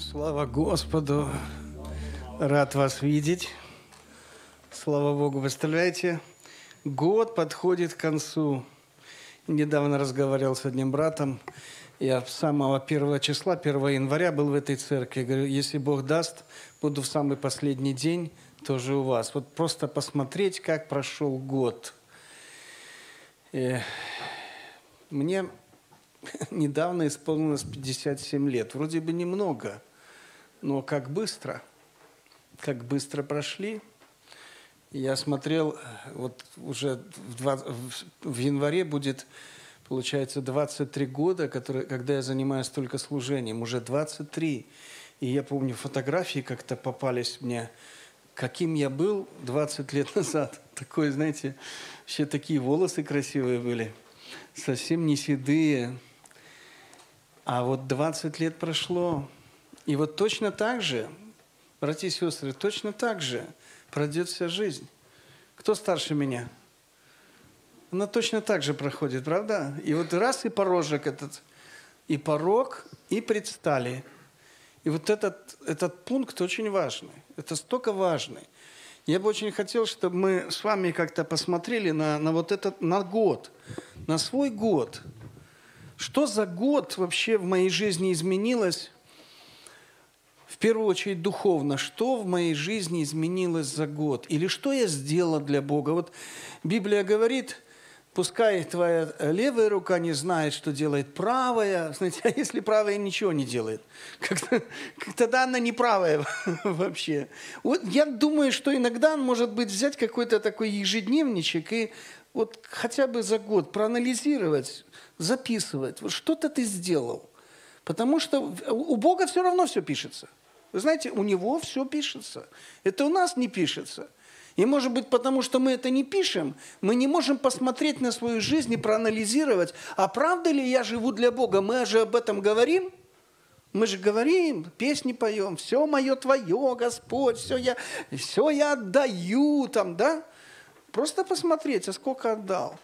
Слава Господу! Рад вас видеть. Слава Богу! Представляете, год подходит к концу. Недавно разговаривал с одним братом. Я с самого первого числа, 1 января был в этой церкви. Говорю, если Бог даст, буду в самый последний день тоже у вас. Вот просто посмотреть, как прошел год. И мне недавно исполнилось 57 лет. Вроде бы немного, но как быстро, как быстро прошли. Я смотрел, вот уже в, 20, в январе будет, получается, 23 года, которые, когда я занимаюсь только служением, уже 23. И я помню, фотографии как-то попались мне, каким я был 20 лет назад. Такой, знаете, вообще такие волосы красивые были, совсем не седые, а вот 20 лет прошло, и вот точно так же, братья и сестры, точно так же пройдет вся жизнь. Кто старше меня? Она точно так же проходит, правда? И вот раз и порожек этот, и порог, и предстали. И вот этот, этот пункт очень важный. Это столько важный. Я бы очень хотел, чтобы мы с вами как-то посмотрели на, на вот этот, на год, на свой год – что за год вообще в моей жизни изменилось? В первую очередь духовно. Что в моей жизни изменилось за год? Или что я сделал для Бога? Вот Библия говорит, пускай твоя левая рука не знает, что делает правая. Знаете, а если правая ничего не делает? Как, как тогда она не правая вообще. Вот я думаю, что иногда, может быть, взять какой-то такой ежедневничек и вот хотя бы за год проанализировать, записывать. Вот что-то ты сделал. Потому что у Бога все равно все пишется. Вы знаете, у Него все пишется. Это у нас не пишется. И может быть, потому что мы это не пишем, мы не можем посмотреть на свою жизнь и проанализировать, а правда ли я живу для Бога? Мы же об этом говорим. Мы же говорим, песни поем, все мое твое, Господь, все я, все я отдаю, там, да? Просто посмотреть, а сколько отдал.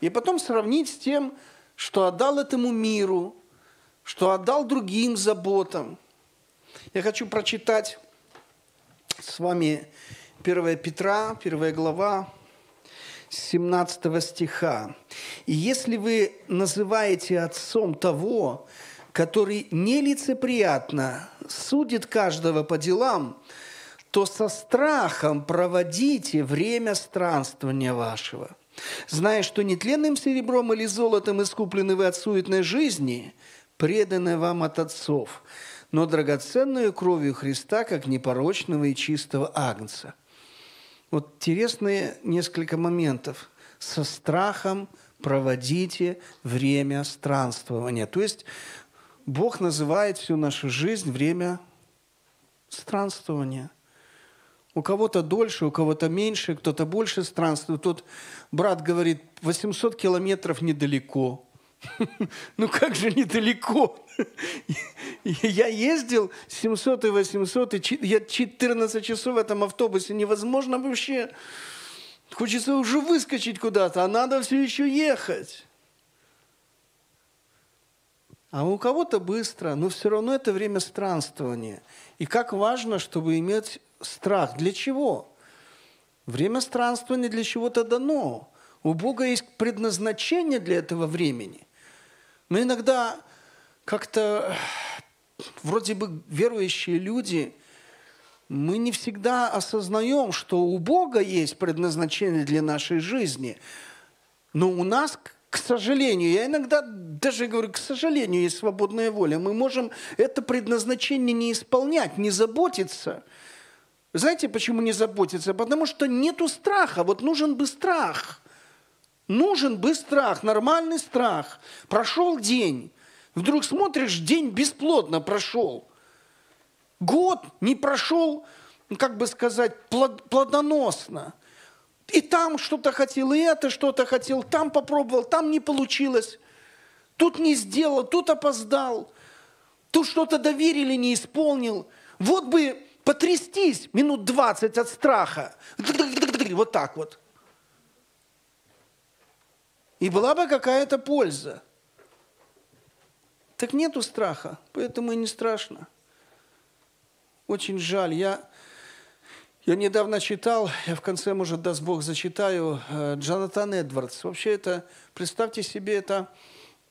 И потом сравнить с тем, что отдал этому миру, что отдал другим заботам. Я хочу прочитать с вами 1 Петра, 1 глава, 17 стиха. «И если вы называете отцом того, который нелицеприятно судит каждого по делам, то со страхом проводите время странствования вашего, зная, что нетленным серебром или золотом искуплены вы от суетной жизни, преданной вам от отцов, но драгоценную кровью Христа, как непорочного и чистого агнца. Вот интересные несколько моментов. Со страхом проводите время странствования. То есть Бог называет всю нашу жизнь время странствования – у кого-то дольше, у кого-то меньше, кто-то больше странствует. Тут брат говорит, 800 километров недалеко. Ну как же недалеко? Я ездил 700 и 800, и я 14 часов в этом автобусе. Невозможно вообще. Хочется уже выскочить куда-то, а надо все еще ехать. А у кого-то быстро, но все равно это время странствования. И как важно, чтобы иметь страх. Для чего? Время странствования для чего-то дано. У Бога есть предназначение для этого времени. Но иногда как-то вроде бы верующие люди, мы не всегда осознаем, что у Бога есть предназначение для нашей жизни. Но у нас, к сожалению, я иногда даже говорю, к сожалению, есть свободная воля. Мы можем это предназначение не исполнять, не заботиться – знаете, почему не заботиться? Потому что нету страха. Вот нужен бы страх. Нужен бы страх, нормальный страх. Прошел день. Вдруг смотришь, день бесплодно прошел. Год не прошел, как бы сказать, плодоносно. И там что-то хотел, и это что-то хотел, там попробовал, там не получилось. Тут не сделал, тут опоздал. Тут что-то доверили, не исполнил. Вот бы потрястись минут 20 от страха. Вот так вот. И была бы какая-то польза. Так нету страха, поэтому и не страшно. очень жаль. Я, я недавно читал, я в конце, может, даст Бог, зачитаю, э, Джонатан Эдвардс. Вообще это, представьте себе, это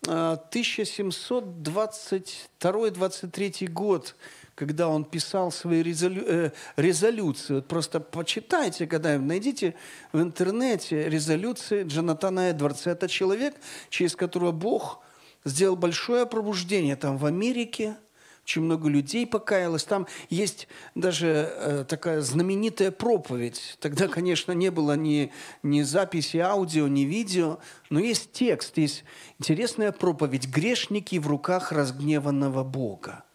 1722-23 э, год, когда он писал свои резолю... э, резолюции. Вот просто почитайте, когда найдите в интернете резолюции Джонатана Эдвардса. Это человек, через которого Бог сделал большое пробуждение там в Америке, очень много людей покаялось. Там есть даже э, такая знаменитая проповедь. Тогда, конечно, не было ни, ни записи аудио, ни видео, но есть текст, есть интересная проповедь «Грешники в руках разгневанного Бога».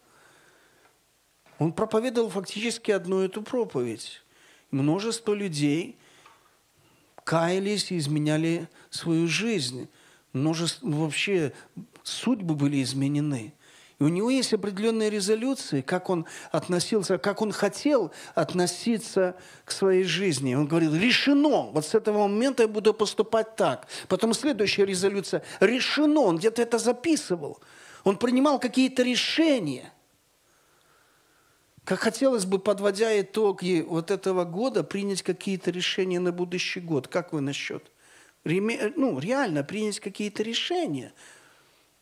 Он проповедовал фактически одну эту проповедь. Множество людей каялись и изменяли свою жизнь. Множество, вообще судьбы были изменены – и у него есть определенные резолюции, как он относился, как он хотел относиться к своей жизни. Он говорил, решено, вот с этого момента я буду поступать так. Потом следующая резолюция, решено, он где-то это записывал. Он принимал какие-то решения. Как хотелось бы, подводя итоги вот этого года, принять какие-то решения на будущий год. Как вы насчет? Ну, реально принять какие-то решения –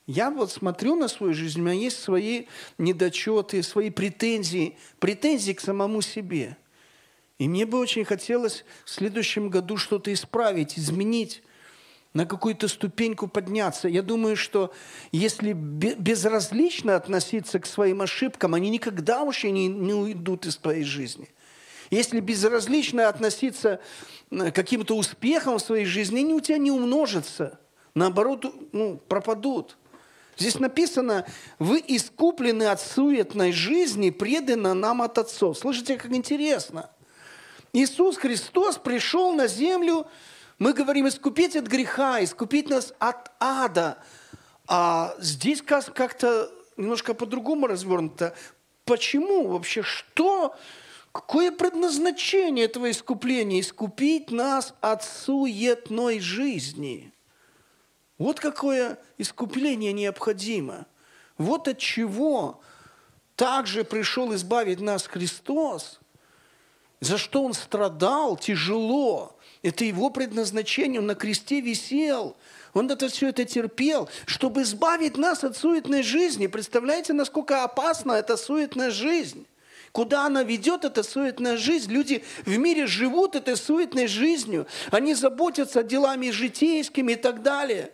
я вот смотрю на свою жизнь, у меня есть свои недочеты, свои претензии, претензии к самому себе. И мне бы очень хотелось в следующем году что-то исправить, изменить, на какую-то ступеньку подняться. Я думаю, что если безразлично относиться к своим ошибкам, они никогда вообще не, не уйдут из твоей жизни. Если безразлично относиться к каким-то успехам в своей жизни, они у тебя не умножатся. Наоборот, ну, пропадут. Здесь написано, вы искуплены от суетной жизни, преданы нам от отцов. Слышите, как интересно. Иисус Христос пришел на землю, мы говорим, искупить от греха, искупить нас от ада. А здесь как-то немножко по-другому развернуто. Почему вообще? Что? Какое предназначение этого искупления? Искупить нас от суетной жизни – вот какое искупление необходимо. Вот от чего также пришел избавить нас Христос, за что Он страдал тяжело. Это Его предназначение, Он на кресте висел. Он это все это терпел, чтобы избавить нас от суетной жизни. Представляете, насколько опасна эта суетная жизнь? Куда она ведет, эта суетная жизнь? Люди в мире живут этой суетной жизнью. Они заботятся делами житейскими и так далее.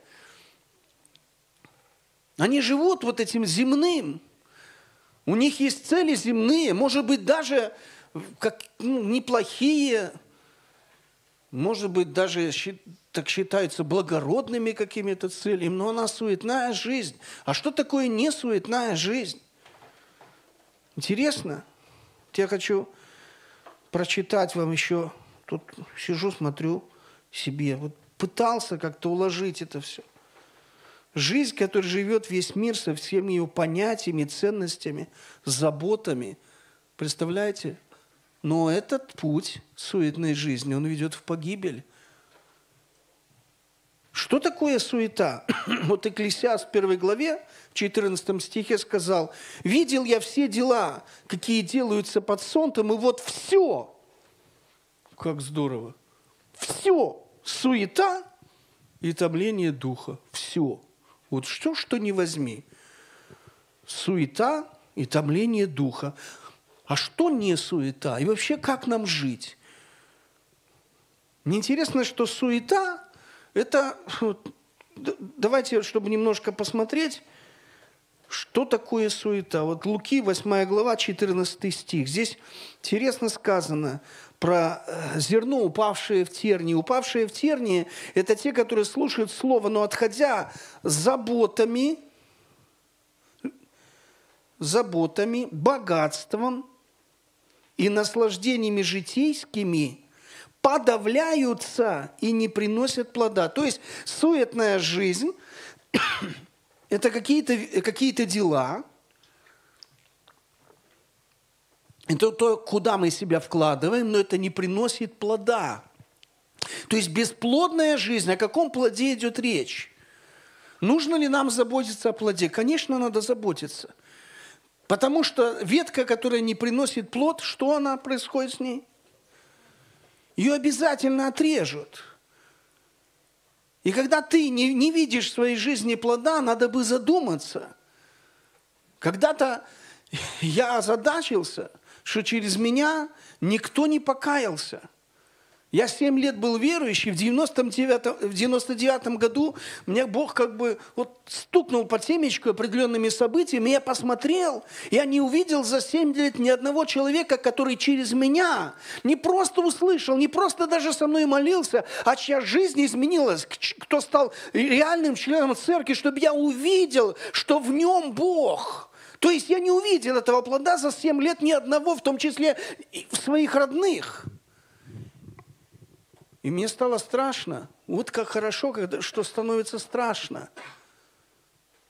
Они живут вот этим земным. У них есть цели земные, может быть, даже как, ну, неплохие, может быть, даже так считаются благородными какими-то целями, но она суетная жизнь. А что такое не суетная жизнь? Интересно? Я хочу прочитать вам еще. Тут сижу, смотрю себе. Вот пытался как-то уложить это все – Жизнь, которой живет весь мир со всеми его понятиями, ценностями, заботами. Представляете? Но этот путь суетной жизни, он ведет в погибель. Что такое суета? Вот Экклесиас в первой главе, в 14 стихе сказал, «Видел я все дела, какие делаются под солнцем, и вот все». Как здорово. Все. Суета и томление духа. Все. Вот что, что не возьми. Суета и томление духа. А что не суета? И вообще, как нам жить? Мне интересно, что суета – это… Давайте, чтобы немножко посмотреть, что такое суета. Вот Луки, 8 глава, 14 стих. Здесь интересно сказано – про э, зерно, упавшее в тернии. Упавшие в тернии – это те, которые слушают Слово, но отходя заботами, заботами, богатством и наслаждениями житейскими подавляются и не приносят плода. То есть суетная жизнь – это какие-то какие дела – это то, куда мы себя вкладываем, но это не приносит плода. То есть бесплодная жизнь, о каком плоде идет речь? Нужно ли нам заботиться о плоде? Конечно, надо заботиться. Потому что ветка, которая не приносит плод, что она происходит с ней? Ее обязательно отрежут. И когда ты не, не видишь в своей жизни плода, надо бы задуматься. Когда-то я озадачился, что через меня никто не покаялся – я 7 лет был верующий, в 99, в 99 году мне Бог как бы вот стукнул под семечку определенными событиями, я посмотрел, я не увидел за 7 лет ни одного человека, который через меня не просто услышал, не просто даже со мной молился, а чья жизнь изменилась, кто стал реальным членом церкви, чтобы я увидел, что в нем Бог. То есть я не увидел этого плода за 7 лет ни одного, в том числе в своих родных. И мне стало страшно. Вот как хорошо, когда, что становится страшно.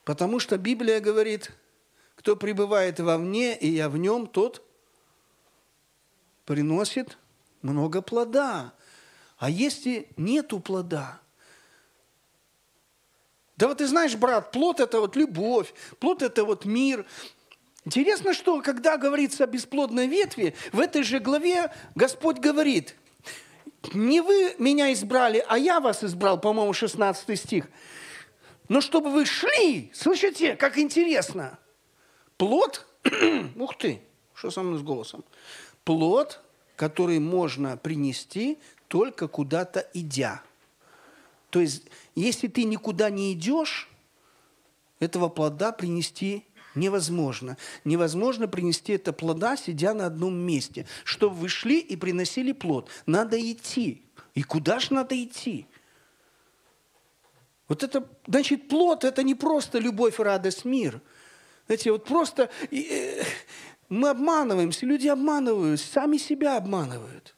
Потому что Библия говорит, кто пребывает во мне, и я в нем, тот приносит много плода. А если нету плода, да вот ты знаешь, брат, плод – это вот любовь, плод – это вот мир. Интересно, что когда говорится о бесплодной ветви, в этой же главе Господь говорит – не вы меня избрали, а я вас избрал, по-моему, 16 стих. Но чтобы вы шли, слышите, как интересно. Плод, ух ты, что со мной с голосом? Плод, который можно принести только куда-то идя. То есть, если ты никуда не идешь, этого плода принести Невозможно. Невозможно принести это плода, сидя на одном месте. Чтобы вы шли и приносили плод, надо идти. И куда же надо идти? Вот это, значит, плод – это не просто любовь, радость, мир. Знаете, вот просто э, мы обманываемся, люди обманывают, сами себя обманывают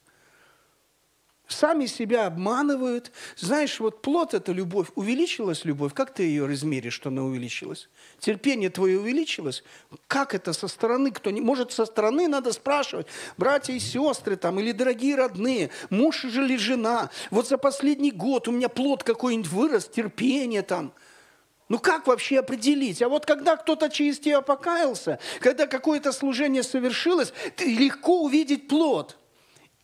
сами себя обманывают. Знаешь, вот плод – это любовь. Увеличилась любовь, как ты ее размеришь, что она увеличилась? Терпение твое увеличилось? Как это со стороны? Кто не... Может, со стороны надо спрашивать, братья и сестры там, или дорогие родные, муж или жена, вот за последний год у меня плод какой-нибудь вырос, терпение там – ну как вообще определить? А вот когда кто-то через тебя покаялся, когда какое-то служение совершилось, легко увидеть плод.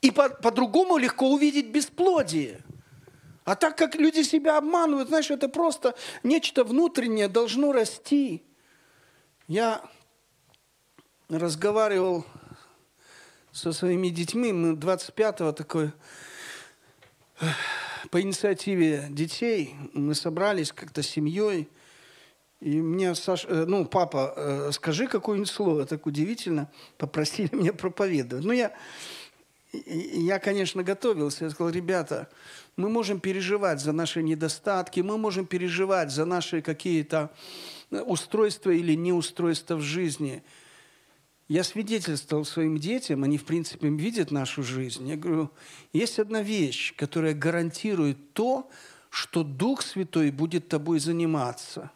И по- по-другому легко увидеть бесплодие. А так как люди себя обманывают, знаешь, это просто нечто внутреннее должно расти. Я разговаривал со своими детьми, мы 25-го такой, по инициативе детей, мы собрались как-то семьей, и мне Саша, э, ну, папа, э, скажи какое-нибудь слово, так удивительно, попросили меня проповедовать. Ну, я я, конечно, готовился. Я сказал, ребята, мы можем переживать за наши недостатки, мы можем переживать за наши какие-то э, устройства или неустройства в жизни. Я свидетельствовал своим детям, они, в принципе, видят нашу жизнь. Я говорю, есть одна вещь, которая гарантирует то, что Дух Святой будет тобой заниматься –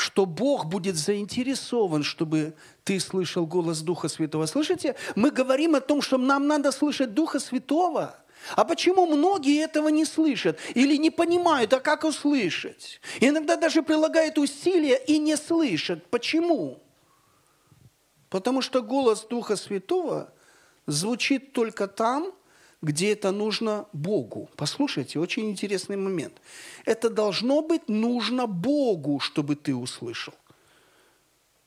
что Бог будет заинтересован, чтобы ты слышал голос Духа Святого. Слышите? Мы говорим о том, что нам надо слышать Духа Святого. А почему многие этого не слышат или не понимают, а как услышать? Иногда даже прилагают усилия и не слышат. Почему? Потому что голос Духа Святого звучит только там, где это нужно Богу. Послушайте, очень интересный момент. Это должно быть нужно Богу, чтобы ты услышал.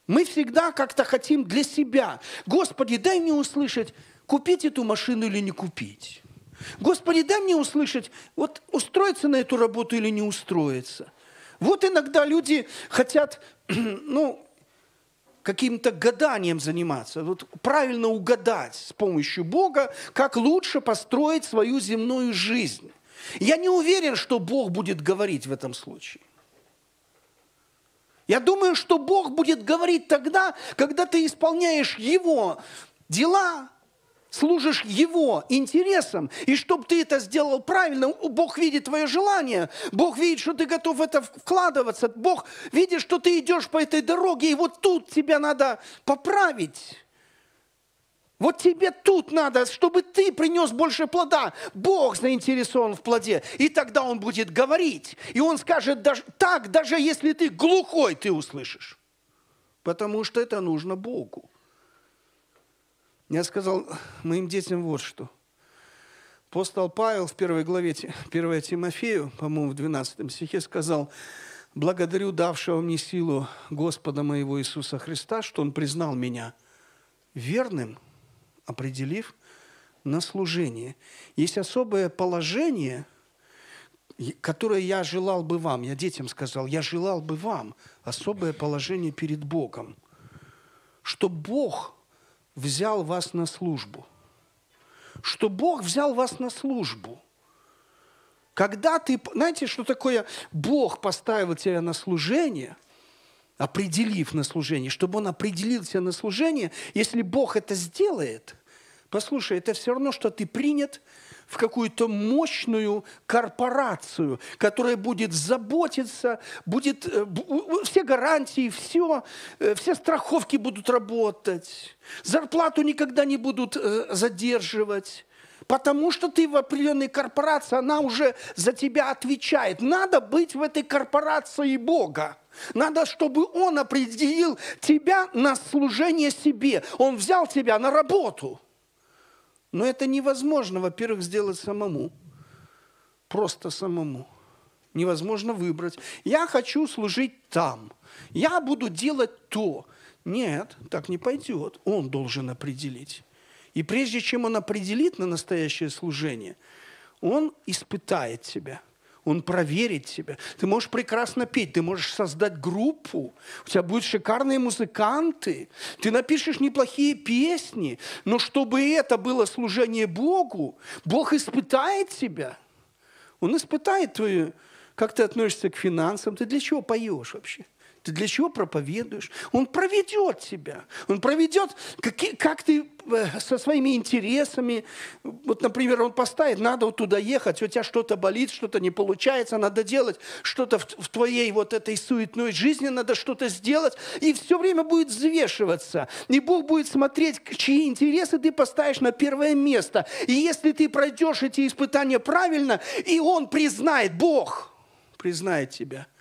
Мы всегда как-то хотим для себя. Господи, дай мне услышать, купить эту машину или не купить. Господи, дай мне услышать, вот устроиться на эту работу или не устроиться. Вот иногда люди хотят, ну, каким-то гаданием заниматься, вот правильно угадать с помощью Бога, как лучше построить свою земную жизнь. Я не уверен, что Бог будет говорить в этом случае. Я думаю, что Бог будет говорить тогда, когда ты исполняешь Его дела, служишь Его интересам, и чтобы ты это сделал правильно, Бог видит твое желание, Бог видит, что ты готов в это вкладываться, Бог видит, что ты идешь по этой дороге, и вот тут тебя надо поправить. Вот тебе тут надо, чтобы ты принес больше плода. Бог заинтересован в плоде. И тогда Он будет говорить. И Он скажет, даже, так, даже если ты глухой, ты услышишь. потому что это нужно Богу. Я сказал моим детям вот что. Апостол Павел в первой главе 1 Тимофею, по-моему, в 12 стихе сказал, «Благодарю давшего мне силу Господа моего Иисуса Христа, что Он признал меня верным, определив на служение». Есть особое положение, которое я желал бы вам, я детям сказал, я желал бы вам особое положение перед Богом, что Бог взял вас на службу. Что Бог взял вас на службу. Когда ты, знаете, что такое Бог поставил тебя на служение, определив на служение, чтобы Он определил тебя на служение, если Бог это сделает, послушай, это все равно, что ты принят в какую-то мощную корпорацию, которая будет заботиться, будет э, все гарантии, все, э, все страховки будут работать, зарплату никогда не будут э, задерживать. Потому что ты в определенной корпорации, она уже за тебя отвечает. Надо быть в этой корпорации Бога. Надо, чтобы Он определил тебя на служение себе. Он взял тебя на работу – но это невозможно, во-первых, сделать самому. Просто самому. Невозможно выбрать. Я хочу служить там. Я буду делать то. Нет, так не пойдет. Он должен определить. И прежде чем он определит на настоящее служение, он испытает тебя – он проверит тебя. Ты можешь прекрасно петь, ты можешь создать группу, у тебя будут шикарные музыканты, ты напишешь неплохие песни, но чтобы это было служение Богу, Бог испытает тебя. Он испытает твою, как ты относишься к финансам, ты для чего поешь вообще? Ты для чего проповедуешь? Он проведет тебя. Он проведет, как, как ты э, со своими интересами. Вот, например, он поставит, надо вот туда ехать, у тебя что-то болит, что-то не получается, надо делать что-то в, в твоей вот этой суетной жизни, надо что-то сделать, и все время будет взвешиваться. И Бог будет смотреть, чьи интересы ты поставишь на первое место. И если ты пройдешь эти испытания правильно, и Он признает, Бог признает тебя –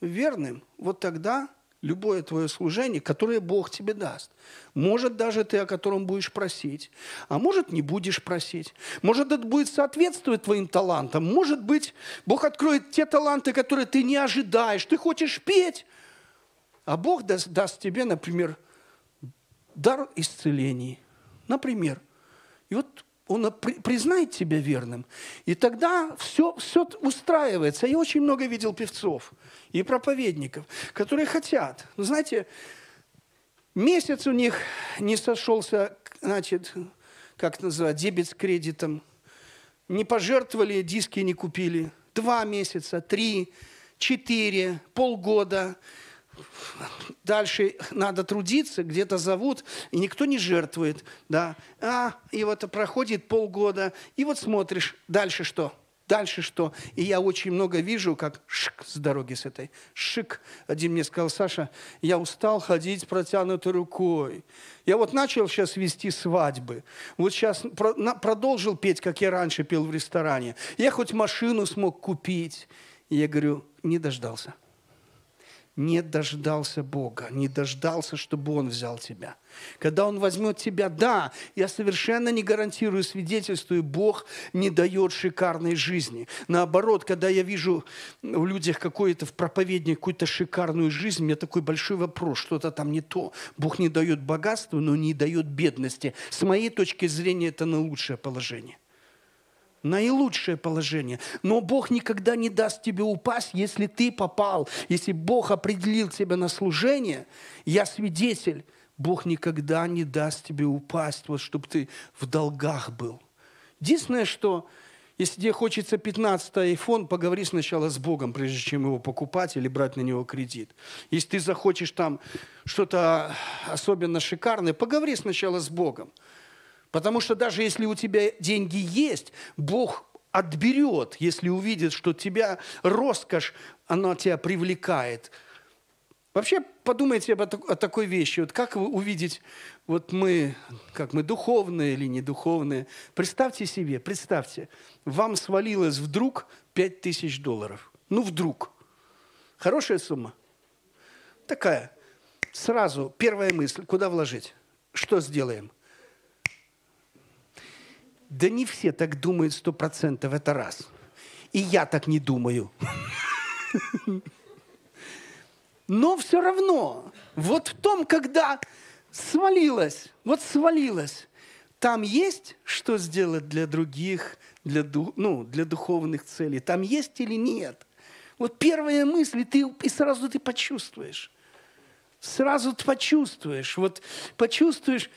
верным, вот тогда любое твое служение, которое Бог тебе даст. Может, даже ты, о котором будешь просить, а может, не будешь просить. Может, это будет соответствовать твоим талантам. Может быть, Бог откроет те таланты, которые ты не ожидаешь. Ты хочешь петь, а Бог даст, даст тебе, например, дар исцелений. Например. И вот он признает тебя верным. И тогда все, все устраивается. Я очень много видел певцов и проповедников, которые хотят. Ну, знаете, месяц у них не сошелся, значит, как называть, дебет с кредитом. Не пожертвовали, диски не купили. Два месяца, три, четыре, полгода – дальше надо трудиться, где-то зовут, и никто не жертвует, да. А, и вот проходит полгода, и вот смотришь, дальше что? Дальше что? И я очень много вижу, как шик с дороги с этой. Шик. Один мне сказал, Саша, я устал ходить с протянутой рукой. Я вот начал сейчас вести свадьбы. Вот сейчас продолжил петь, как я раньше пел в ресторане. Я хоть машину смог купить. И я говорю, не дождался не дождался Бога, не дождался, чтобы Он взял тебя. Когда Он возьмет тебя, да, я совершенно не гарантирую, свидетельствую, Бог не дает шикарной жизни. Наоборот, когда я вижу в людях какое-то, в проповеднике какую-то шикарную жизнь, у меня такой большой вопрос, что-то там не то. Бог не дает богатства, но не дает бедности. С моей точки зрения, это на лучшее положение наилучшее положение. Но Бог никогда не даст тебе упасть, если ты попал, если Бог определил тебя на служение. Я свидетель, Бог никогда не даст тебе упасть, вот чтобы ты в долгах был. Единственное, что если тебе хочется 15-й iPhone, поговори сначала с Богом, прежде чем его покупать или брать на него кредит. Если ты захочешь там что-то особенно шикарное, поговори сначала с Богом. Потому что даже если у тебя деньги есть, Бог отберет, если увидит, что тебя роскошь, она тебя привлекает. Вообще подумайте об, о такой вещи. Вот как увидеть, вот мы, как мы духовные или не духовные. Представьте себе, представьте, вам свалилось вдруг 5000 долларов. Ну, вдруг. Хорошая сумма? Такая. сразу первая мысль, куда вложить? Что сделаем? Да не все так думают сто процентов, это раз. И я так не думаю. Но все равно, вот в том, когда свалилось, вот свалилось, там есть что сделать для других, для, ну, для духовных целей? Там есть или нет? Вот первая мысль, ты, и сразу ты почувствуешь. Сразу ты почувствуешь. Вот почувствуешь,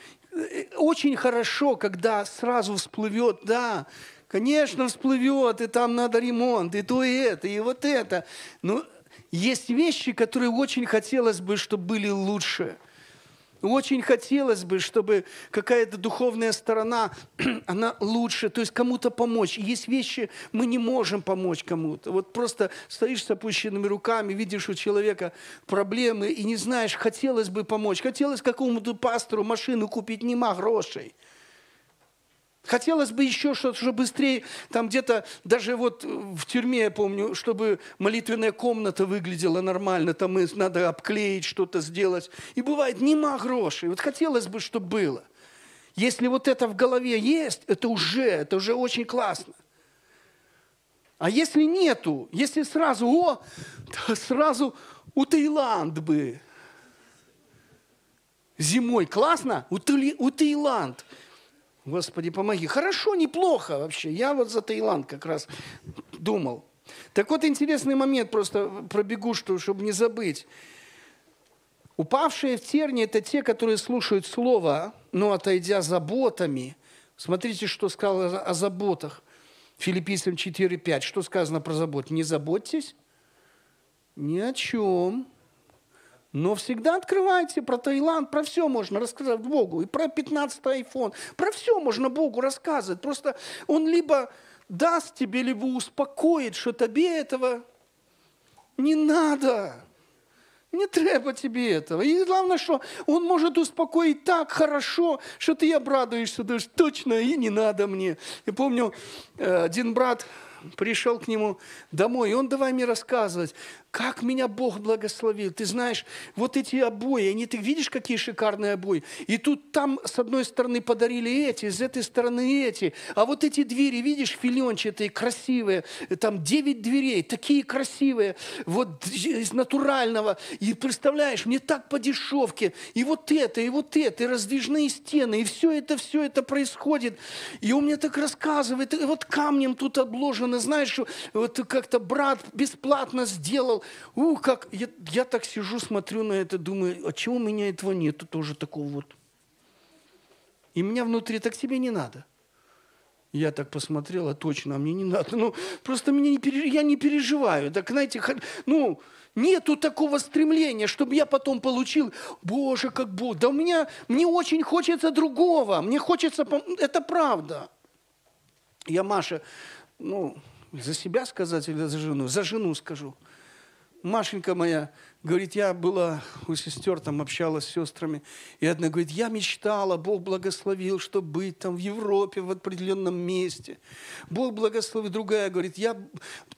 очень хорошо, когда сразу всплывет, да, конечно, всплывет, и там надо ремонт, и то, и это, и вот это. Но есть вещи, которые очень хотелось бы, чтобы были лучше – очень хотелось бы, чтобы какая-то духовная сторона, она лучше, то есть кому-то помочь. Есть вещи, мы не можем помочь кому-то. Вот просто стоишь с опущенными руками, видишь у человека проблемы и не знаешь, хотелось бы помочь. Хотелось какому-то пастору машину купить, нема грошей. Хотелось бы еще что-то, чтобы быстрее, там где-то, даже вот в тюрьме, я помню, чтобы молитвенная комната выглядела нормально, там надо обклеить, что-то сделать. И бывает, нема грошей. Вот хотелось бы, чтобы было. Если вот это в голове есть, это уже, это уже очень классно. А если нету, если сразу, о, сразу у Таиланд бы. Зимой классно? У, Таили, у Таиланд. Господи, помоги. Хорошо, неплохо вообще. Я вот за Таиланд как раз думал. Так вот, интересный момент, просто пробегу, что, чтобы не забыть. Упавшие в терни – это те, которые слушают Слово, но отойдя заботами. Смотрите, что сказал о заботах. Филиппийцам 4.5. Что сказано про заботу? Не заботьтесь ни о чем. Но всегда открывайте про Таиланд, про все можно рассказать Богу. И про 15-й iPhone. Про все можно Богу рассказывать. Просто он либо даст тебе, либо успокоит, что тебе этого не надо. Не треба тебе этого. И главное, что он может успокоить так хорошо, что ты обрадуешься, думаешь, точно, и не надо мне. Я помню, э, один брат пришел к нему домой, и он давай мне рассказывать, как меня Бог благословил. Ты знаешь, вот эти обои, они, ты видишь, какие шикарные обои? И тут там с одной стороны подарили эти, с этой стороны эти. А вот эти двери, видишь, филенчатые, красивые, там девять дверей, такие красивые, вот из натурального. И представляешь, мне так по дешевке. И вот это, и вот это, и раздвижные стены, и все это, все это происходит. И он мне так рассказывает, и вот камнем тут обложено, знаешь, вот как-то брат бесплатно сделал, ух, как, я, я так сижу, смотрю на это, думаю, а чего у меня этого нету тоже такого вот? И меня внутри так тебе не надо. Я так посмотрел, а точно, а мне не надо. Ну, просто меня не переж... я не переживаю. Так, знаете, ну, нету такого стремления, чтобы я потом получил, Боже, как Бог. Да у меня, мне очень хочется другого. Мне хочется, это правда. Я Маша, ну, за себя сказать или за жену? За жену скажу. Машенька моя, говорит, я была у сестер, там общалась с сестрами, и одна говорит, я мечтала, Бог благословил, чтобы быть там в Европе в определенном месте. Бог благословил. Другая говорит, я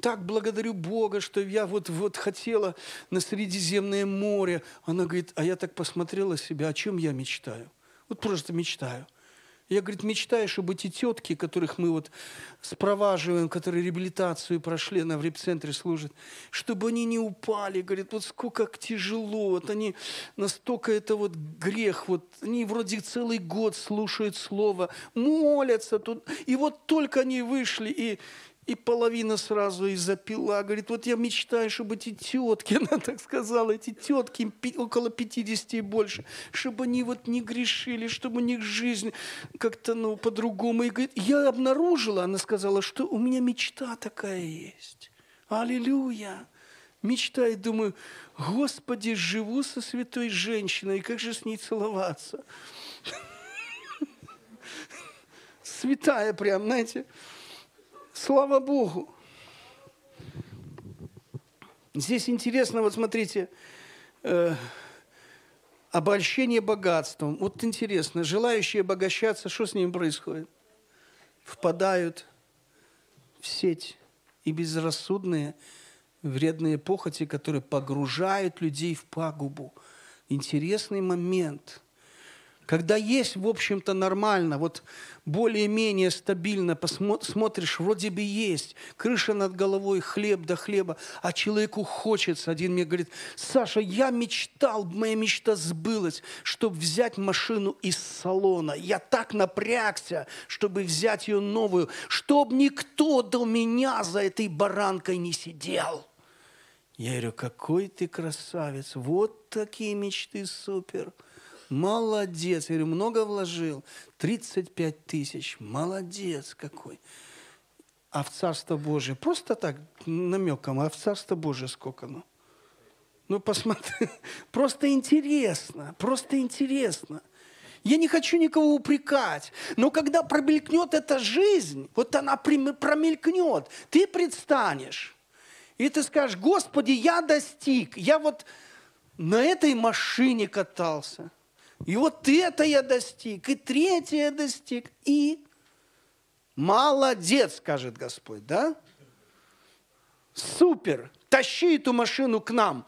так благодарю Бога, что я вот, вот хотела на Средиземное море. Она говорит, а я так посмотрела себя, о чем я мечтаю? Вот просто мечтаю. Я, говорит, мечтаю, чтобы эти тетки, которых мы вот спроваживаем, которые реабилитацию прошли, она в репцентре служит, чтобы они не упали. Говорит, вот сколько тяжело, вот они настолько это вот грех, вот они вроде целый год слушают слово, молятся тут, и вот только они вышли, и, и половина сразу и запила. Говорит, вот я мечтаю, чтобы эти тетки, она так сказала, эти тетки около 50 и больше, чтобы они вот не грешили, чтобы у них жизнь как-то ну, по-другому. И говорит, я обнаружила, она сказала, что у меня мечта такая есть. Аллилуйя. Мечта, и думаю, Господи, живу со святой женщиной, как же с ней целоваться? Святая прям, знаете. Слава Богу. Здесь интересно, вот смотрите, э, обольщение богатством. Вот интересно, желающие обогащаться, что с ними происходит? Впадают в сеть и безрассудные вредные похоти, которые погружают людей в пагубу. интересный момент. Когда есть, в общем-то, нормально, вот более-менее стабильно посмотришь, вроде бы есть, крыша над головой, хлеб до хлеба, а человеку хочется. Один мне говорит, Саша, я мечтал, моя мечта сбылась, чтобы взять машину из салона. Я так напрягся, чтобы взять ее новую, чтобы никто до меня за этой баранкой не сидел. Я говорю, какой ты красавец, вот такие мечты, супер. Молодец. Я говорю, много вложил? 35 тысяч. Молодец какой. А в Царство Божие, просто так намеком, а в Царство Божие сколько ну? Ну, посмотри, просто интересно, просто интересно. Я не хочу никого упрекать, но когда промелькнет эта жизнь, вот она промелькнет, ты предстанешь, и ты скажешь, Господи, я достиг, я вот на этой машине катался, и вот это я достиг, и третье достиг, и молодец, скажет Господь, да? Супер, тащи эту машину к нам,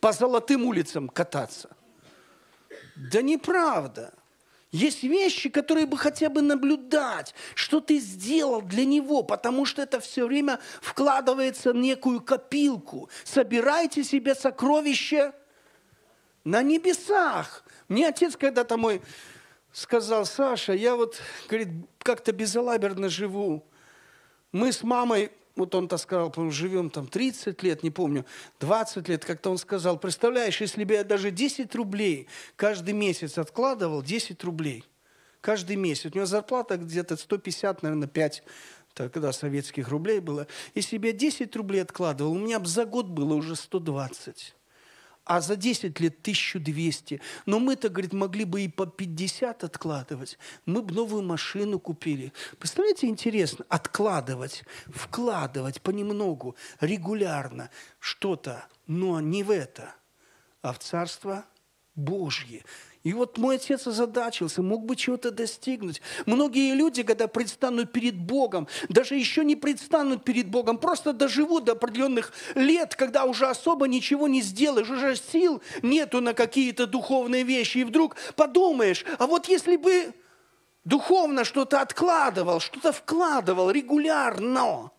по золотым улицам кататься. Да неправда. Есть вещи, которые бы хотя бы наблюдать, что ты сделал для него, потому что это все время вкладывается в некую копилку. Собирайте себе сокровища на небесах. Мне отец когда-то мой сказал, Саша, я вот, говорит, как-то безалаберно живу. Мы с мамой, вот он-то сказал, живем там 30 лет, не помню, 20 лет, как-то он сказал, представляешь, если бы я даже 10 рублей каждый месяц откладывал, 10 рублей, каждый месяц, у него зарплата где-то 150, наверное, 5 тогда советских рублей было. Если бы я 10 рублей откладывал, у меня бы за год было уже 120 а за 10 лет 1200. Но мы-то, говорит, могли бы и по 50 откладывать. Мы бы новую машину купили. Представляете, интересно, откладывать, вкладывать понемногу, регулярно что-то, но не в это, а в Царство Божье. И вот мой отец озадачился, мог бы чего-то достигнуть. Многие люди, когда предстанут перед Богом, даже еще не предстанут перед Богом, просто доживут до определенных лет, когда уже особо ничего не сделаешь, уже сил нету на какие-то духовные вещи. И вдруг подумаешь, а вот если бы духовно что-то откладывал, что-то вкладывал регулярно,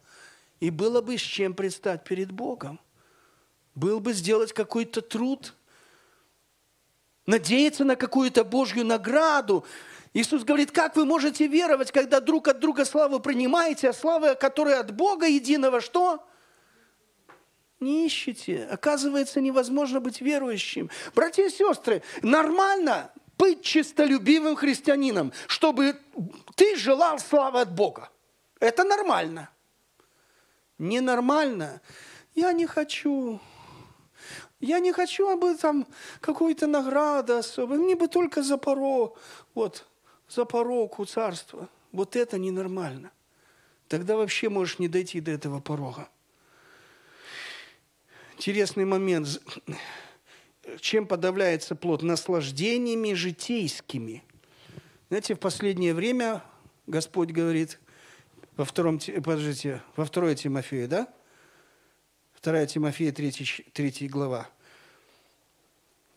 и было бы с чем предстать перед Богом, был бы сделать какой-то труд – надеяться на какую-то Божью награду. Иисус говорит, как вы можете веровать, когда друг от друга славу принимаете, а слава, которая от Бога единого, что? Не ищете. Оказывается, невозможно быть верующим. Братья и сестры, нормально быть чистолюбивым христианином, чтобы ты желал славы от Бога. Это нормально. Ненормально. Я не хочу я не хочу об этом какой-то награды особой. Мне бы только за порог, вот, за порог у царства. Вот это ненормально. Тогда вообще можешь не дойти до этого порога. Интересный момент. Чем подавляется плод? Наслаждениями житейскими. Знаете, в последнее время Господь говорит во втором, подождите, во второй Тимофея, да? 2 Тимофея 3, 3 глава.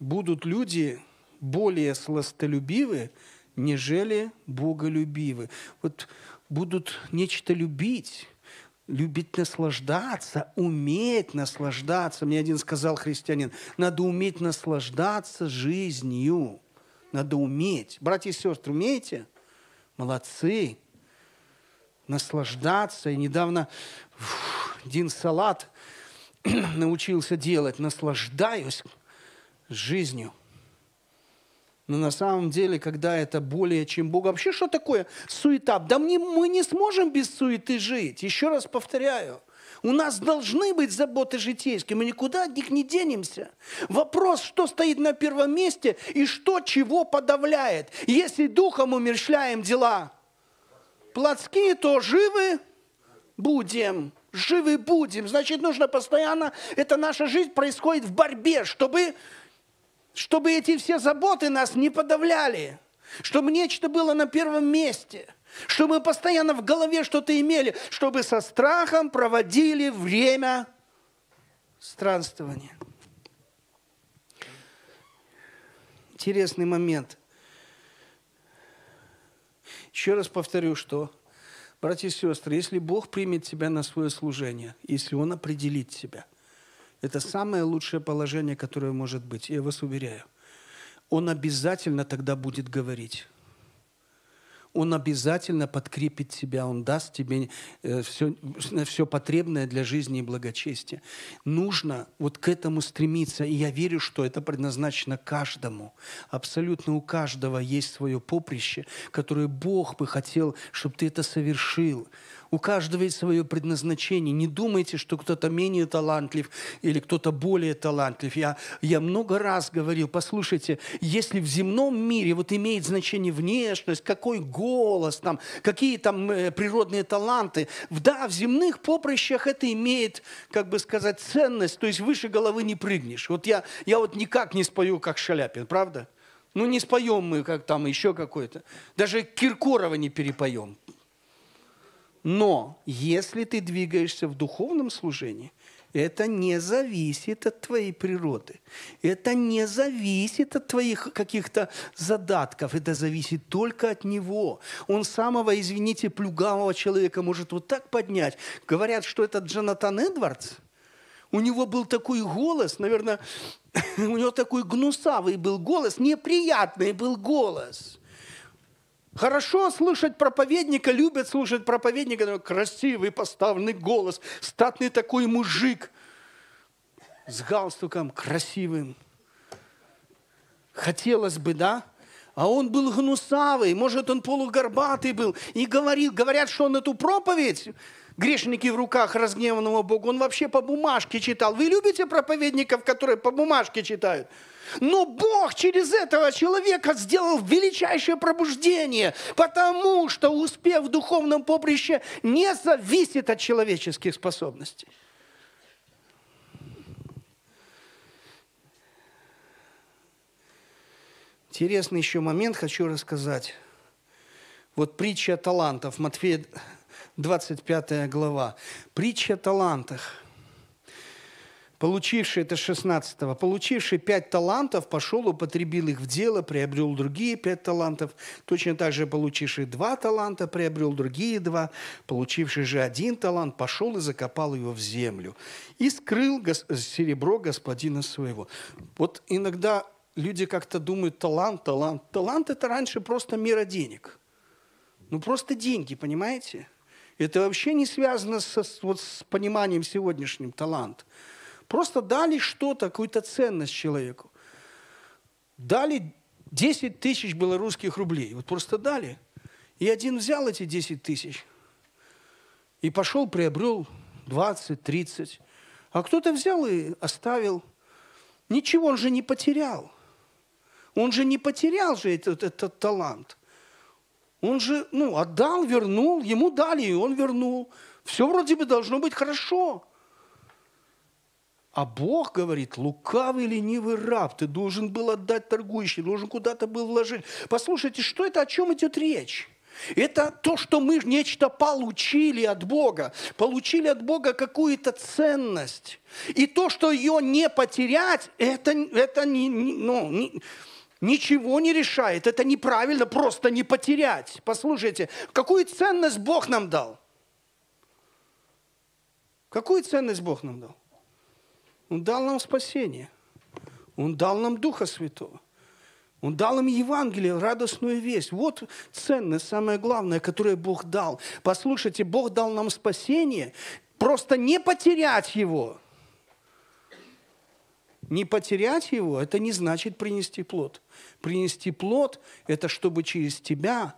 Будут люди более сластолюбивы, нежели боголюбивы. Вот будут нечто любить, любить наслаждаться, уметь наслаждаться. Мне один сказал христианин, надо уметь наслаждаться жизнью. Надо уметь. Братья и сестры, умеете? Молодцы. Наслаждаться. И недавно один салат научился делать, наслаждаюсь жизнью. Но на самом деле, когда это более чем Бог, вообще что такое суета? Да мы, мы не сможем без суеты жить. Еще раз повторяю. У нас должны быть заботы житейские, мы никуда от них не денемся. Вопрос, что стоит на первом месте и что чего подавляет. Если духом умерщвляем дела плотские, то живы будем живы будем. Значит, нужно постоянно, это наша жизнь происходит в борьбе, чтобы, чтобы эти все заботы нас не подавляли, чтобы нечто было на первом месте, чтобы мы постоянно в голове что-то имели, чтобы со страхом проводили время странствования. интересный момент. Еще раз повторю, что, братья и сестры, если Бог примет тебя на свое служение, если Он определит тебя, это самое лучшее положение, которое может быть, я вас уверяю. Он обязательно тогда будет говорить. Он обязательно подкрепит тебя, Он даст тебе все, э, все потребное для жизни и благочестия. Нужно вот к этому стремиться, и я верю, что это предназначено каждому. Абсолютно у каждого есть свое поприще, которое Бог бы хотел, чтобы ты это совершил. У каждого есть свое предназначение. Не думайте, что кто-то менее талантлив или кто-то более талантлив. Я, я много раз говорил, послушайте, если в земном мире вот имеет значение внешность, какой голос, там, какие там э, природные таланты, да, в земных поприщах это имеет, как бы сказать, ценность, то есть выше головы не прыгнешь. Вот я, я вот никак не спою, как Шаляпин, правда? Ну, не споем мы, как там еще какой-то. Даже Киркорова не перепоем. Но если ты двигаешься в духовном служении, это не зависит от твоей природы. Это не зависит от твоих каких-то задатков. Это зависит только от него. Он самого, извините, плюгавого человека может вот так поднять. Говорят, что это Джонатан Эдвардс. У него был такой голос, наверное, у него такой гнусавый был голос, неприятный был голос – Хорошо слышать проповедника, любят слушать проповедника, красивый поставленный голос, статный такой мужик с галстуком красивым. Хотелось бы, да? А он был гнусавый, может, он полугорбатый был. И говорил, говорят, что он эту проповедь, грешники в руках разгневанного Бога, он вообще по бумажке читал. Вы любите проповедников, которые по бумажке читают? Но Бог через этого человека сделал величайшее пробуждение, потому что успех в духовном поприще не зависит от человеческих способностей. Интересный еще момент хочу рассказать. Вот притча о талантах, Матфея 25 глава. Притча о талантах – получивший, это 16-го, получивший пять талантов, пошел, употребил их в дело, приобрел другие пять талантов. Точно так же получивший два таланта, приобрел другие два. Получивший же один талант, пошел и закопал его в землю. И скрыл серебро господина своего. Вот иногда люди как-то думают, талант, талант. Талант – это раньше просто мера денег. Ну, просто деньги, понимаете? Это вообще не связано со, вот, с пониманием сегодняшним талант. Просто дали что-то, какую-то ценность человеку. Дали 10 тысяч белорусских рублей. Вот просто дали. И один взял эти 10 тысяч и пошел, приобрел 20, 30. А кто-то взял и оставил. Ничего он же не потерял. Он же не потерял же этот, этот талант. Он же, ну, отдал, вернул, ему дали, и он вернул. Все вроде бы должно быть хорошо. А Бог говорит, лукавый, ленивый раб, ты должен был отдать торгующий, должен куда-то был вложить. Послушайте, что это, о чем идет речь? Это то, что мы нечто получили от Бога. Получили от Бога какую-то ценность. И то, что ее не потерять, это, это не, ну, не, ничего не решает. Это неправильно просто не потерять. Послушайте, какую ценность Бог нам дал? Какую ценность Бог нам дал? Он дал нам спасение. Он дал нам Духа Святого. Он дал им Евангелие, радостную весть. Вот ценность, самое главное, которое Бог дал. Послушайте, Бог дал нам спасение, просто не потерять его. Не потерять его – это не значит принести плод. Принести плод – это чтобы через тебя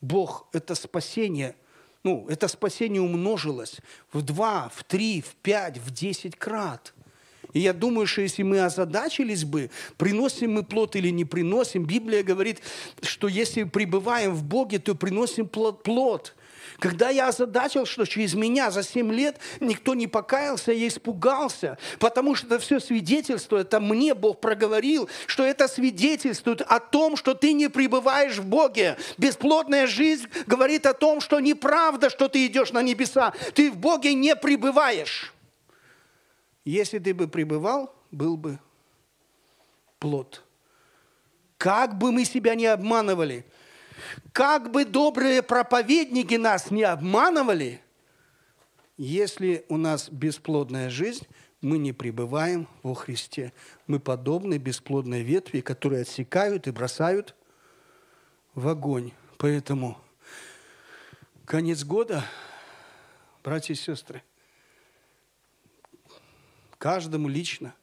Бог, это спасение, ну, это спасение умножилось в два, в три, в пять, в десять крат – и я думаю, что если мы озадачились бы, приносим мы плод или не приносим, Библия говорит, что если пребываем в Боге, то приносим плод. Когда я озадачил, что через меня за 7 лет никто не покаялся, я испугался, потому что это все свидетельство, это мне Бог проговорил, что это свидетельствует о том, что ты не пребываешь в Боге. Бесплодная жизнь говорит о том, что неправда, что ты идешь на небеса. Ты в Боге не пребываешь. Если ты бы пребывал, был бы плод. Как бы мы себя не обманывали, как бы добрые проповедники нас не обманывали, если у нас бесплодная жизнь, мы не пребываем во Христе. Мы подобны бесплодной ветви, которые отсекают и бросают в огонь. Поэтому конец года, братья и сестры, каждому лично,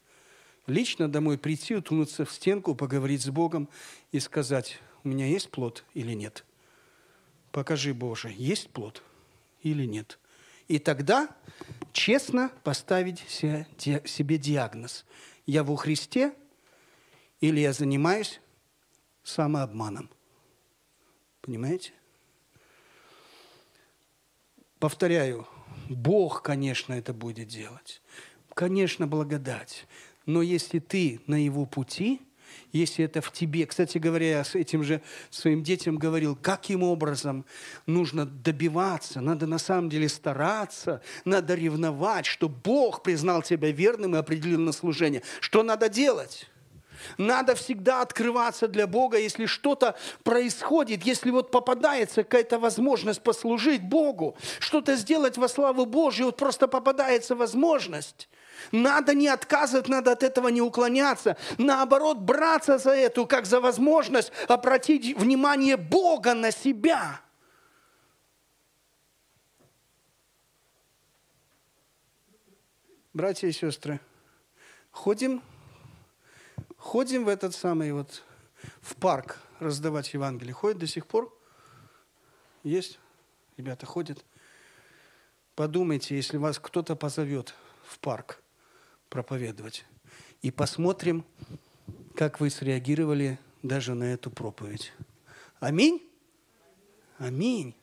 лично домой прийти, утонуться в стенку, поговорить с Богом и сказать, у меня есть плод или нет. Покажи, Боже, есть плод или нет. И тогда честно поставить себе диагноз. Я во Христе или я занимаюсь самообманом. Понимаете? Повторяю, Бог, конечно, это будет делать. Конечно, благодать. Но если ты на его пути, если это в тебе. Кстати говоря, я с этим же своим детям говорил, каким образом нужно добиваться, надо на самом деле стараться, надо ревновать, что Бог признал тебя верным и определил на служение. Что надо делать? Надо всегда открываться для Бога, если что-то происходит, если вот попадается какая-то возможность послужить Богу, что-то сделать во славу Божью, вот просто попадается возможность. Надо не отказывать, надо от этого не уклоняться. Наоборот, браться за эту, как за возможность обратить внимание Бога на себя. Братья и сестры, ходим ходим в этот самый вот, в парк раздавать Евангелие. Ходят до сих пор? Есть? Ребята ходят? Подумайте, если вас кто-то позовет в парк проповедовать, и посмотрим, как вы среагировали даже на эту проповедь. Аминь? Аминь.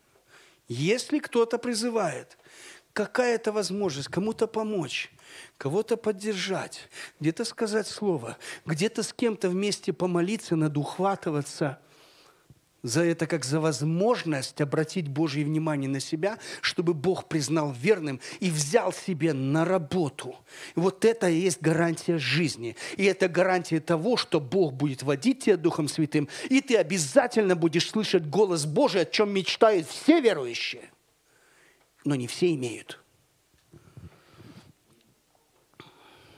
Если кто-то призывает, какая-то возможность кому-то помочь, кого-то поддержать, где-то сказать слово, где-то с кем-то вместе помолиться, надухватываться за это как за возможность обратить Божье внимание на себя, чтобы Бог признал верным и взял себе на работу. Вот это и есть гарантия жизни. И это гарантия того, что Бог будет водить тебя Духом Святым, и ты обязательно будешь слышать голос Божий, о чем мечтают все верующие. Но не все имеют.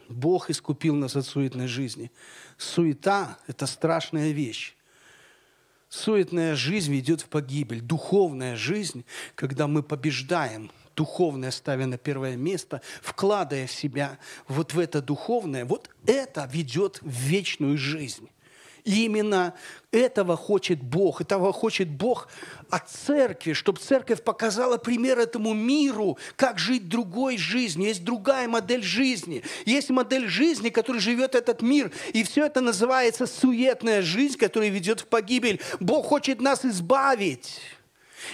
Бог искупил нас от суетной жизни. Суета – это страшная вещь. Суетная жизнь ведет в погибель. Духовная жизнь, когда мы побеждаем, духовное ставя на первое место, вкладывая в себя вот в это духовное, вот это ведет в вечную жизнь. И именно этого хочет Бог. Этого хочет Бог от церкви, чтобы церковь показала пример этому миру, как жить другой жизнью. Есть другая модель жизни. Есть модель жизни, которой живет этот мир. И все это называется суетная жизнь, которая ведет в погибель. Бог хочет нас избавить.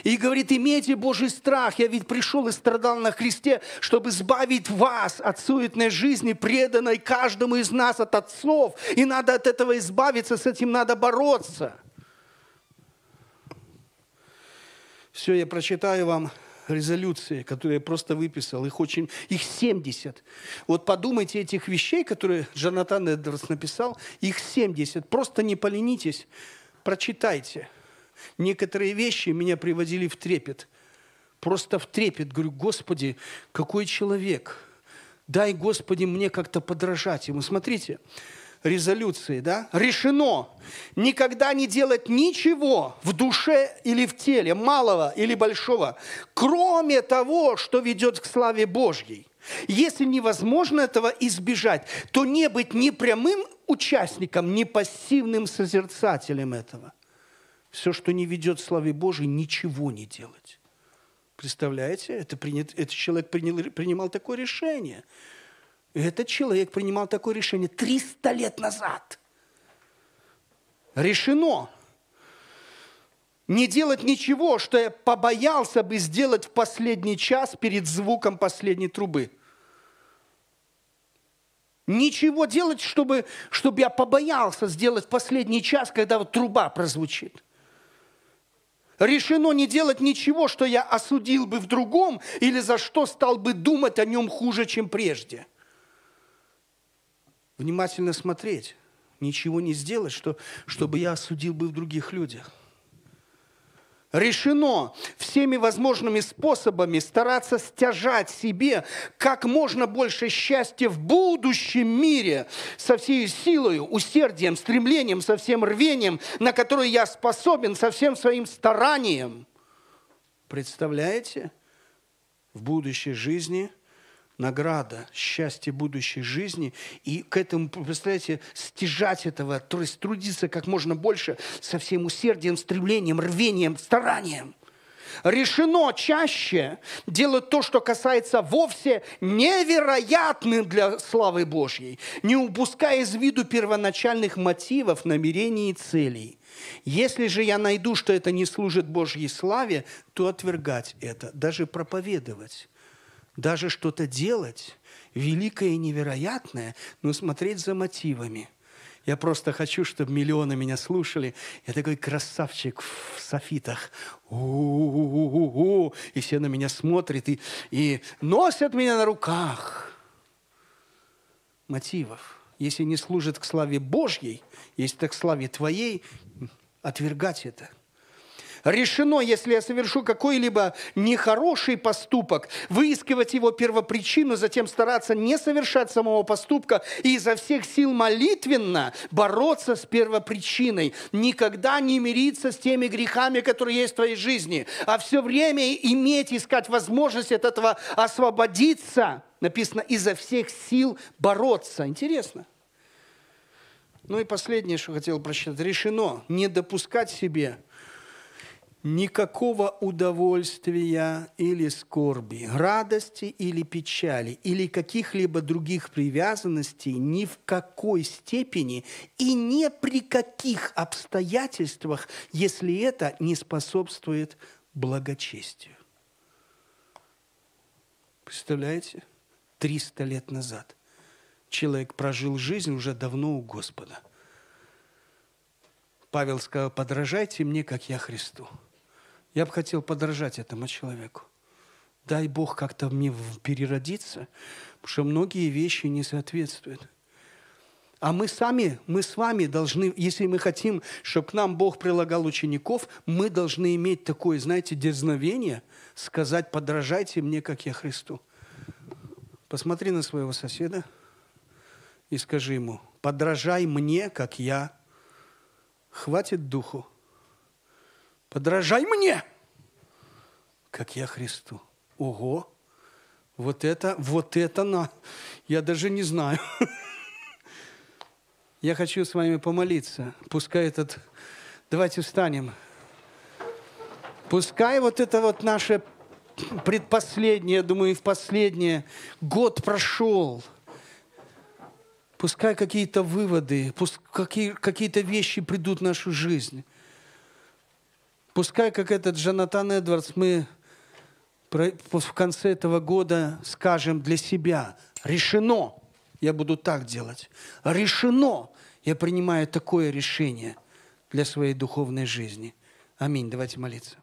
И говорит, имейте Божий страх. Я ведь пришел и страдал на Христе, чтобы избавить вас от суетной жизни, преданной каждому из нас от отцов. И надо от этого избавиться, с этим надо бороться. Все, я прочитаю вам резолюции, которые я просто выписал. Их очень, их 70. Вот подумайте этих вещей, которые Джонатан Эдвардс написал, их 70. Просто не поленитесь, прочитайте. Некоторые вещи меня приводили в трепет. Просто в трепет. Говорю, Господи, какой человек. Дай, Господи, мне как-то подражать ему. Смотрите, резолюции, да? Решено никогда не делать ничего в душе или в теле, малого или большого, кроме того, что ведет к славе Божьей. Если невозможно этого избежать, то не быть ни прямым участником, ни пассивным созерцателем этого – все, что не ведет к славе Божией, ничего не делать. Представляете? Это принят, этот человек принял, принимал такое решение. Этот человек принимал такое решение 300 лет назад. Решено. Не делать ничего, что я побоялся бы сделать в последний час перед звуком последней трубы. Ничего делать, чтобы, чтобы я побоялся сделать в последний час, когда вот труба прозвучит. Решено не делать ничего, что я осудил бы в другом или за что стал бы думать о нем хуже, чем прежде. Внимательно смотреть, ничего не сделать, что, чтобы я осудил бы в других людях. Решено всеми возможными способами стараться стяжать себе как можно больше счастья в будущем мире со всей силой, усердием, стремлением, со всем рвением, на которое я способен, со всем своим старанием. Представляете? В будущей жизни – награда, счастье будущей жизни. И к этому, представляете, стяжать этого, то есть трудиться как можно больше со всем усердием, стремлением, рвением, старанием. Решено чаще делать то, что касается вовсе невероятным для славы Божьей, не упуская из виду первоначальных мотивов, намерений и целей. Если же я найду, что это не служит Божьей славе, то отвергать это, даже проповедовать даже что-то делать, великое и невероятное, но смотреть за мотивами. Я просто хочу, чтобы миллионы меня слушали. Я такой красавчик в софитах. У-у-у-у-у. И все на меня смотрят и, и носят меня на руках. Мотивов. Если не служит к славе Божьей, если так к славе Твоей, отвергать это – решено, если я совершу какой-либо нехороший поступок, выискивать его первопричину, затем стараться не совершать самого поступка и изо всех сил молитвенно бороться с первопричиной, никогда не мириться с теми грехами, которые есть в твоей жизни, а все время иметь, искать возможность от этого освободиться. Написано, изо всех сил бороться. Интересно. Ну и последнее, что хотел прочитать. Решено не допускать себе никакого удовольствия или скорби, радости или печали, или каких-либо других привязанностей ни в какой степени и ни при каких обстоятельствах, если это не способствует благочестию. Представляете? 300 лет назад человек прожил жизнь уже давно у Господа. Павел сказал, подражайте мне, как я Христу. Я бы хотел подражать этому человеку. Дай Бог как-то мне переродиться, потому что многие вещи не соответствуют. А мы сами, мы с вами должны, если мы хотим, чтобы к нам Бог прилагал учеников, мы должны иметь такое, знаете, дерзновение, сказать, подражайте мне, как я Христу. Посмотри на своего соседа и скажи ему, подражай мне, как я. Хватит духу. Подражай мне, как я Христу. Ого! Вот это, вот это на... Я даже не знаю. Я хочу с вами помолиться. Пускай этот... Давайте встанем. Пускай вот это вот наше предпоследнее, думаю, и в последнее. Год прошел. Пускай какие-то выводы, пускай какие-то вещи придут в нашу жизнь. Пускай, как этот Джонатан Эдвардс, мы в конце этого года скажем для себя, решено, я буду так делать, решено, я принимаю такое решение для своей духовной жизни. Аминь. Давайте молиться.